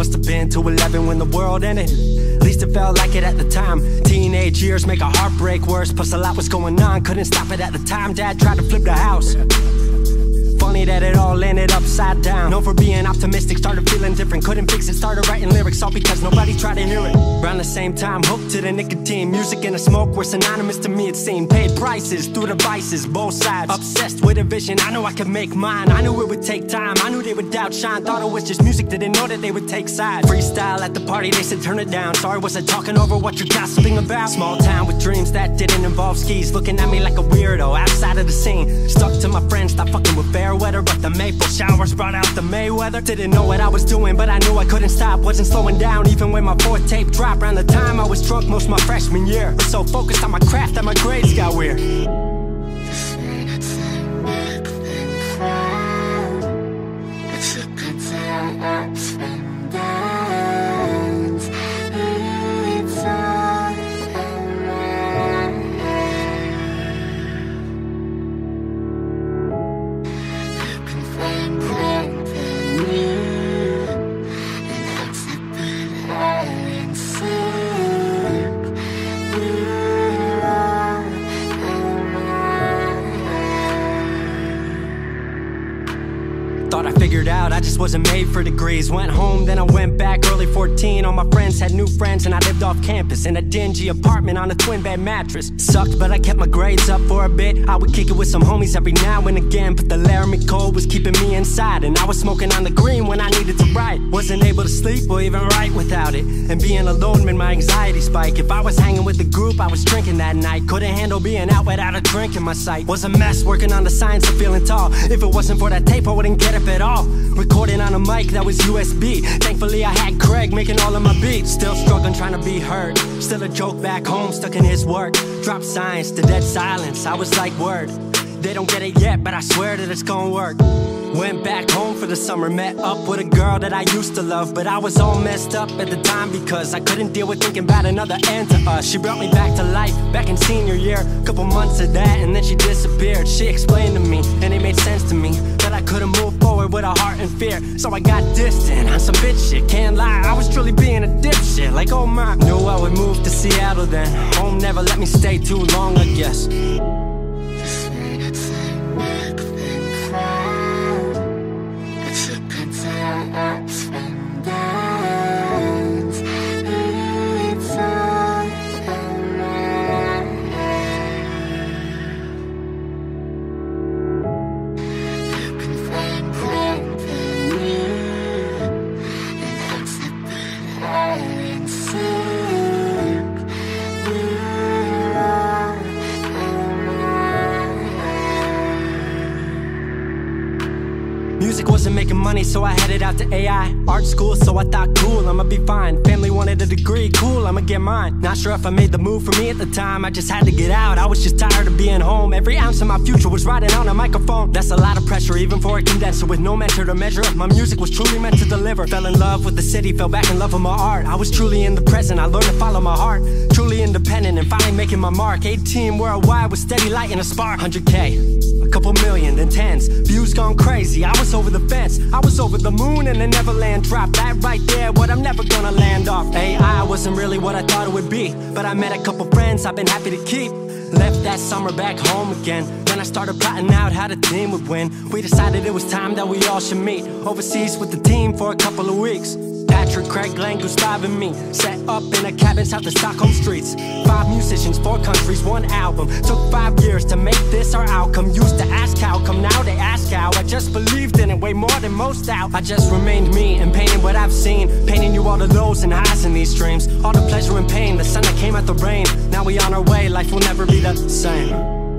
Must have been to 11 when the world ended. At least it felt like it at the time. Teenage years make a heartbreak worse. Plus, a lot was going on, couldn't stop it at the time. Dad tried to flip the house. Funny that it all ended upside down. Known for being optimistic, started feeling different. Couldn't fix it, started writing lyrics, all because nobody tried to hear it. Around the same time, hooked to the nicotine. Music and the smoke were synonymous to me, it seemed. Paid prices through the vices, both sides. Obsessed with a vision, I knew I could make mine. I knew it would take time, I knew they would doubt shine. Thought it was just music, didn't know that they would take sides. Freestyle at the party, they said turn it down. Sorry, was I talking over what you're gossiping about? Small town with dreams that didn't involve skis. Looking at me like a weirdo outside of the scene. Stuck to my friends, stop fucking fair weather. But the maple showers brought out the Mayweather. Didn't know what I was doing, but I knew I couldn't stop. Wasn't slowing down, even when my fourth tape dropped. Around the time I was drunk most my freshman year. Was so focused on my craft that my grades got weird. Figured out I just wasn't made for degrees. Went home, then I went back early 14. All my friends had new friends, and I lived off campus in a dingy apartment on a twin bed mattress. Sucked, but I kept my grades up for a bit. I would kick it with some homies every now and again. But the Laramie cold was keeping me inside, and I was smoking on the green when I needed to write. Wasn't able to sleep or even write without it. And being alone made my anxiety spike. If I was hanging with the group, I was drinking that night. Couldn't handle being out without a drink in my sight. Was a mess working on the science of feeling tall. If it wasn't for that tape, I wouldn't get up at all. Recording on a mic that was USB. Thankfully, I had Craig making all of my beats. Still struggling, trying to be heard. Still a joke back home, stuck in his work. Drop science to dead silence. I was like, word. They don't get it yet, but I swear that it's gonna work. Went back home for the summer, met up with a girl that I used to love. But I was all messed up at the time because I couldn't deal with thinking about another end to us. She brought me back to life back in senior year. Couple months of that, and then she disappeared. She explained to me, and it made fear. So I got distant on some bitch shit. Can't lie, I was truly being a dipshit. Like, oh my, knew I would move to Seattle then. Home never let me stay too long, I guess. Music wasn't making money, so I headed out to AI art school. So I thought, cool, I'ma be fine. Family wanted a degree, cool, I'ma get mine. Not sure if I made the move for me at the time. I just had to get out. I was just tired of being home. Every ounce of my future was riding on a microphone. That's a lot of pressure, even for a condenser with no measure to measure up. My music was truly meant to deliver. Fell in love with the city, fell back in love with my art. I was truly in the present. I learned to follow my heart. Truly independent and finally making my mark. 18 worldwide with steady light and a spark. 100k, a couple million, then tens. Views gone crazy. I was over the fence. I was over the moon and the Neverland drop. That right there, what I'm never gonna land off. AI wasn't really what I thought it would be. But I met a couple friends I've been happy to keep. Left that summer back home again. Then I started plotting out how the team would win. We decided it was time that we all should meet overseas with the team for a couple of weeks. Patrick, Craig, Glenn, Gustav, and me set up in a cabin south of Stockholm streets. Five musicians, four countries, one album. Took five years to make this our outcome. Used to ask how come, now they ask how. I just believed in it way more than most out. I just remained me and painted what I've seen. Painting you all the lows and highs in these dreams. All the pleasure and pain, the sun that came out the rain. Now we on our way, life will never be the same.